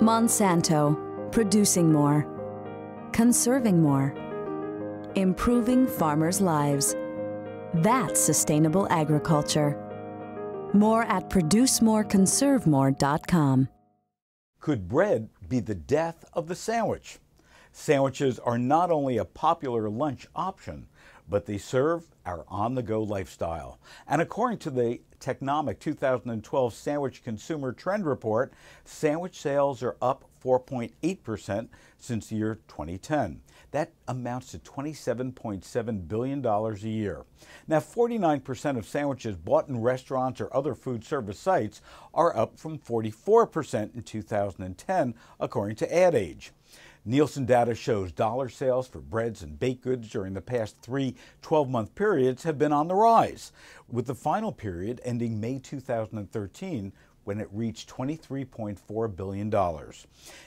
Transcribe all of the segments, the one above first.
Monsanto, producing more, conserving more, improving farmers' lives. That's sustainable agriculture. More at producemoreconservemore.com. Could bread be the death of the sandwich? Sandwiches are not only a popular lunch option, but they serve our on the go lifestyle. And according to the Technomic 2012 Sandwich Consumer Trend Report, sandwich sales are up 4.8% since the year 2010. That amounts to $27.7 billion a year. Now, 49% of sandwiches bought in restaurants or other food service sites are up from 44% in 2010, according to Ad Age. Nielsen data shows dollar sales for breads and baked goods during the past three 12 month periods have been on the rise, with the final period ending May 2013 when it reached $23.4 billion.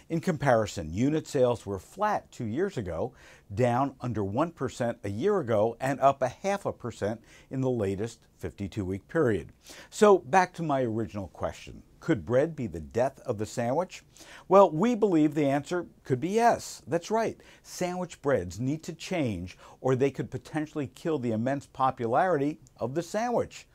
In comparison, unit sales were flat two years ago, down under 1% a year ago, and up a half a percent in the latest 52 week period. So, back to my original question could bread be the death of the sandwich? Well, we believe the answer could be yes. That's right. Sandwich breads need to change, or they could potentially kill the immense popularity of the sandwich.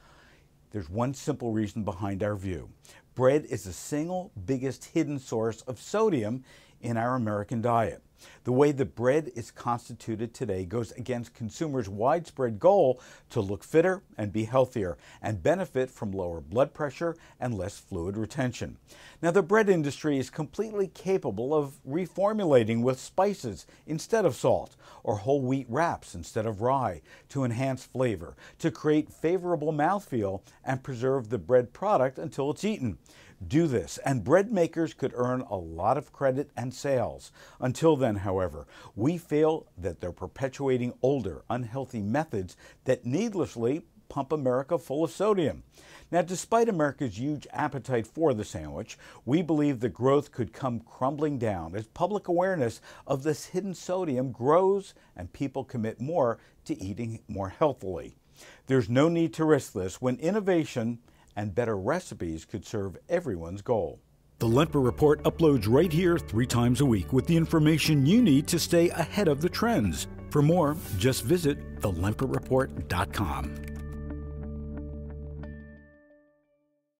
There's one simple reason behind our view. Bread is the single biggest hidden source of sodium in our American diet. The way that bread is constituted today goes against consumers' widespread goal to look fitter and be healthier and benefit from lower blood pressure and less fluid retention. Now, the bread industry is completely capable of reformulating with spices instead of salt or whole wheat wraps instead of rye to enhance flavor, to create favorable mouthfeel and preserve the bread product until it's eaten do this, and bread makers could earn a lot of credit and sales. Until then, however, we feel that they're perpetuating older, unhealthy methods that needlessly pump America full of sodium. Now, despite America's huge appetite for the sandwich, we believe the growth could come crumbling down as public awareness of this hidden sodium grows and people commit more to eating more healthily. There's no need to risk this when innovation and better recipes could serve everyone's goal. The Lempert Report uploads right here three times a week with the information you need to stay ahead of the trends. For more, just visit thelempertreport.com.